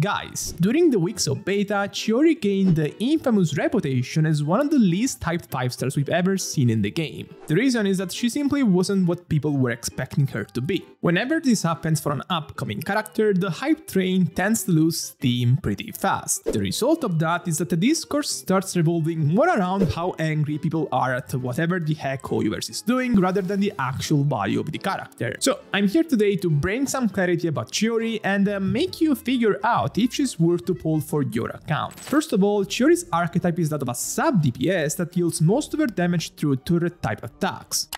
Guys, during the weeks of beta, Chiori gained the infamous reputation as one of the least typed 5 stars we've ever seen in the game. The reason is that she simply wasn't what people were expecting her to be. Whenever this happens for an upcoming character, the hype train tends to lose steam pretty fast. The result of that is that the discourse starts revolving more around how angry people are at whatever the heck Hoyoverse is doing rather than the actual value of the character. So I'm here today to bring some clarity about Chiori and uh, make you figure out out if she's worth to pull for your account. First of all, Chiori's archetype is that of a sub DPS that deals most of her damage through turret type attacks.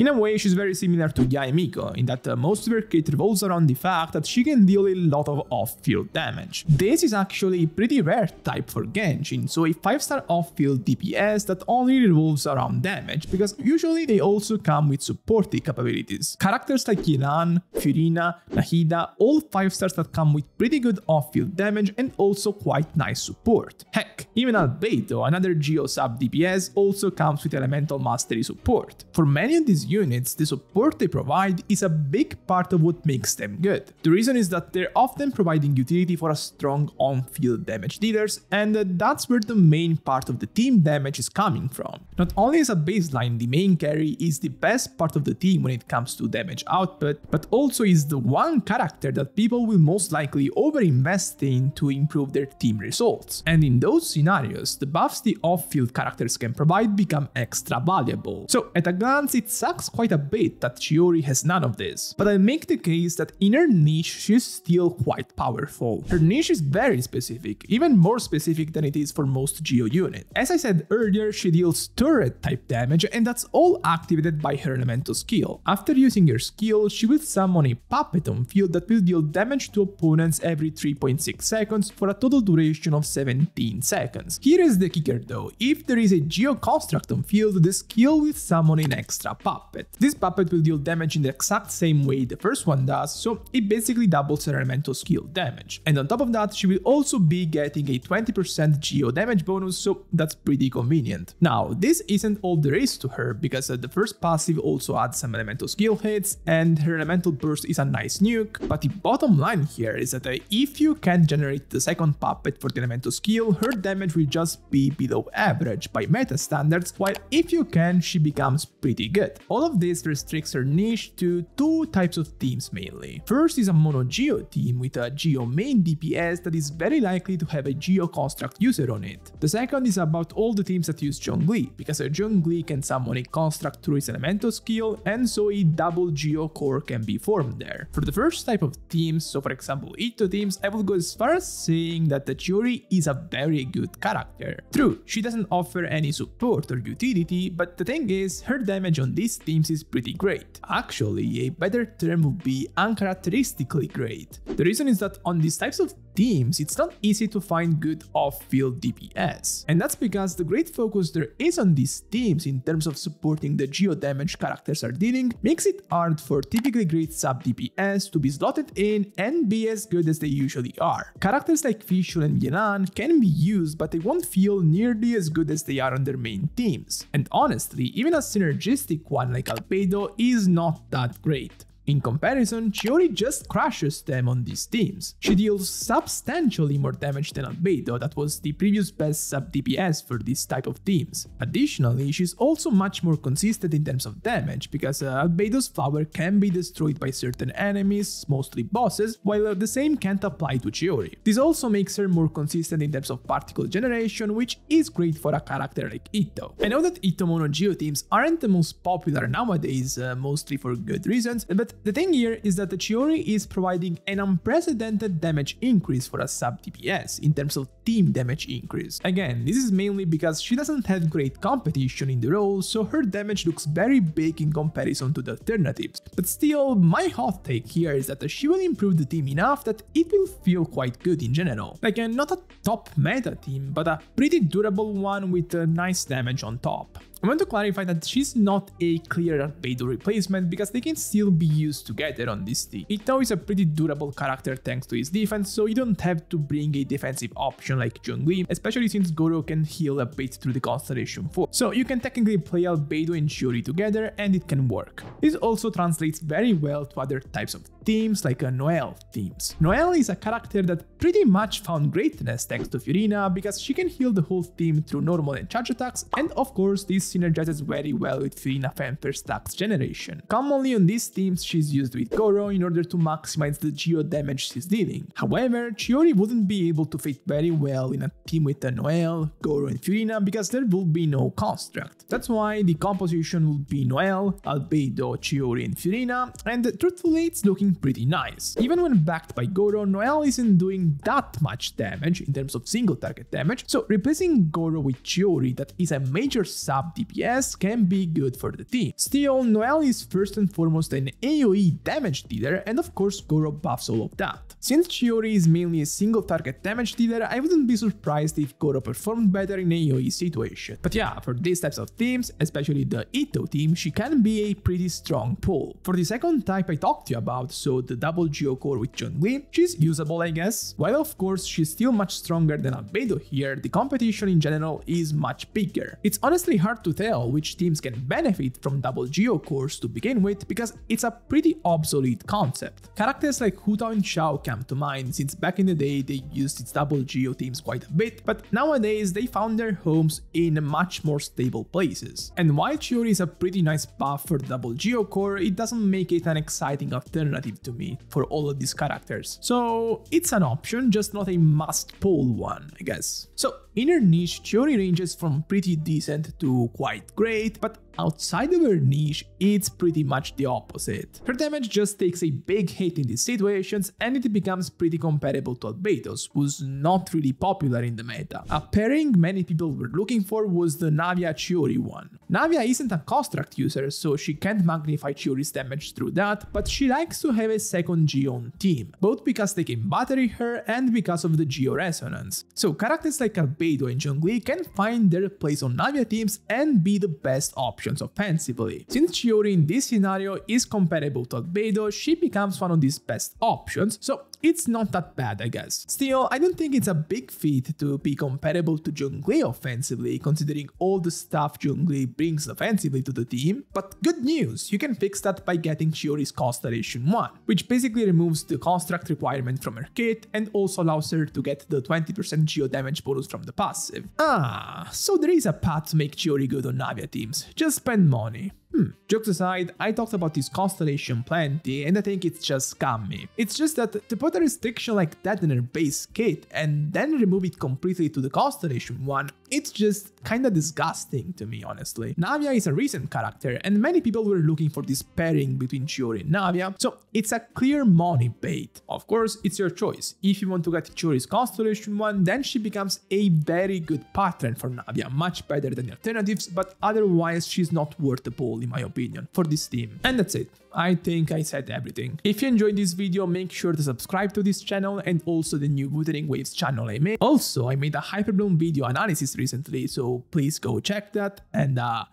In a way, she's very similar to Yae Miko, in that uh, most of her kit revolves around the fact that she can deal a lot of off-field damage. This is actually a pretty rare type for Genshin, so a 5-star off-field DPS that only revolves around damage, because usually they also come with supporting capabilities. Characters like Yelan, Furina, Nahida, all 5-stars that come with pretty good off-field damage and also quite nice support. Heck, even Albedo, another Geo sub DPS, also comes with elemental mastery support. For many of these units, the support they provide is a big part of what makes them good. The reason is that they're often providing utility for a strong on-field damage dealers, and uh, that's where the main part of the team damage is coming from. Not only as a baseline, the main carry is the best part of the team when it comes to damage output, but also is the one character that people will most likely overinvest in to improve their team results. And in those scenarios, the buffs the off-field characters can provide become extra valuable. So at a glance, it quite a bit that Chiori has none of this, but I make the case that in her niche she's still quite powerful. Her niche is very specific, even more specific than it is for most Geo units. As I said earlier, she deals turret type damage and that's all activated by her elemental skill. After using her skill, she will summon a puppet on field that will deal damage to opponents every 3.6 seconds for a total duration of 17 seconds. Here is the kicker though, if there is a Geo construct on field, the skill will summon an extra puppet puppet. This puppet will deal damage in the exact same way the first one does, so it basically doubles her elemental skill damage. And on top of that, she will also be getting a 20% geo damage bonus, so that's pretty convenient. Now, this isn't all there is to her, because uh, the first passive also adds some elemental skill hits, and her elemental burst is a nice nuke, but the bottom line here is that uh, if you can generate the second puppet for the elemental skill, her damage will just be below average by meta standards, while if you can, she becomes pretty good. All of this restricts her niche to two types of teams mainly. First is a mono Geo team with a Geo main DPS that is very likely to have a Geo construct user on it. The second is about all the teams that use Zhongli, because a Zhongli can summon a construct through its elemental skill and so a double Geo core can be formed there. For the first type of teams, so for example Itto teams, I will go as far as saying that the Chiori is a very good character. True, she doesn't offer any support or utility, but the thing is, her damage on this teams is pretty great. Actually, a better term would be uncharacteristically great. The reason is that on these types of teams, it's not easy to find good off-field DPS. And that's because the great focus there is on these teams in terms of supporting the geo damage characters are dealing makes it hard for typically great sub DPS to be slotted in and be as good as they usually are. Characters like Fischl and Yelan can be used but they won't feel nearly as good as they are on their main teams. And honestly, even a synergistic one like Albedo is not that great. In comparison, Chiori just crushes them on these teams. She deals substantially more damage than Albedo, that was the previous best sub DPS for this type of teams. Additionally, she's also much more consistent in terms of damage, because uh, Albedo's flower can be destroyed by certain enemies, mostly bosses, while uh, the same can't apply to Chiori. This also makes her more consistent in terms of particle generation, which is great for a character like Itto. I know that Itto Mono Geo teams aren't the most popular nowadays, uh, mostly for good reasons, but the thing here is that the Chiori is providing an unprecedented damage increase for a sub DPS in terms of team damage increase. Again, this is mainly because she doesn't have great competition in the role, so her damage looks very big in comparison to the alternatives. But still, my hot take here is that she will improve the team enough that it will feel quite good in general. Like, uh, not a top meta team, but a pretty durable one with a nice damage on top. I want to clarify that she's not a clear Albedo replacement because they can still be used together on this team. Itto is a pretty durable character thanks to his defense, so you don't have to bring a defensive option like Zhongli, especially since Goro can heal a bit through the Constellation 4. So you can technically play Albedo and Chiori together and it can work. This also translates very well to other types of teams like uh, a Noelle teams. Noelle is a character that pretty much found greatness thanks to Furina because she can heal the whole team through normal and charge attacks and of course this synergizes very well with Furina Fanfare stacks generation. Commonly on these teams she's used with Goro in order to maximize the geo damage she's dealing. However, Chiori wouldn't be able to fit very well in a team with uh, a Noelle, Goro and Furina because there will be no construct. That's why the composition will be Noelle, Albedo, Chiori and Furina and truthfully it's looking pretty nice. Even when backed by Goro, Noelle isn't doing that much damage in terms of single target damage, so replacing Goro with Chiori that is a major sub DPS can be good for the team. Still, Noelle is first and foremost an AoE damage dealer and of course Goro buffs all of that. Since Chiori is mainly a single target damage dealer, I wouldn't be surprised if Goro performed better in a AoE situation. But yeah, for these types of teams, especially the Itto team, she can be a pretty strong pull. For the second type I talked to you about, so the double Geo core with Zhongli, she's usable I guess. While of course she's still much stronger than Albedo here, the competition in general is much bigger. It's honestly hard to tell which teams can benefit from double Geo cores to begin with because it's a pretty obsolete concept. Characters like Hu Tao and Xiao to mind since back in the day they used its double Geo teams quite a bit, but nowadays they found their homes in much more stable places. And while Chiori is a pretty nice buff for double Geo core, it doesn't make it an exciting alternative to me for all of these characters. So it's an option, just not a must pull one, I guess. So in her niche, Chiori ranges from pretty decent to quite great, but outside of her niche, it's pretty much the opposite. Her damage just takes a big hit in these situations and it becomes pretty comparable to Albedo's, who's not really popular in the meta. A pairing many people were looking for was the Navia Chiori one. Navia isn't a construct user, so she can't magnify Chiori's damage through that, but she likes to have a second Geo on team, both because they can battery her and because of the Geo resonance. So characters like Albedo and Zhongli can find their place on Navia teams and be the best options offensively. Since Chiori in this scenario is comparable to Albedo, she becomes one of these best options, so it's not that bad I guess. Still, I don't think it's a big feat to be comparable to Zhongli offensively, considering all the stuff Zhongli brings offensively to the team, but good news, you can fix that by getting Chiori's Constellation 1, which basically removes the construct requirement from her kit and also allows her to get the 20% geo damage bonus from the passive. Ah, so there is a path to make Chiori good on Navia teams, just spend money. Hmm. Jokes aside, I talked about this constellation plenty and I think it's just scummy. It's just that to put a restriction like that in her base kit and then remove it completely to the constellation one, it's just kinda disgusting to me honestly. Navia is a recent character and many people were looking for this pairing between Chiori and Navia, so it's a clear money bait. Of course, it's your choice. If you want to get Chiori's constellation one, then she becomes a very good pattern for Navia, much better than the alternatives, but otherwise she's not worth the pull in my opinion, for this team. And that's it. I think I said everything. If you enjoyed this video, make sure to subscribe to this channel and also the new Wuthering Waves channel I made. Also, I made a Hyperbloom video analysis recently, so please go check that and uh,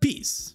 peace!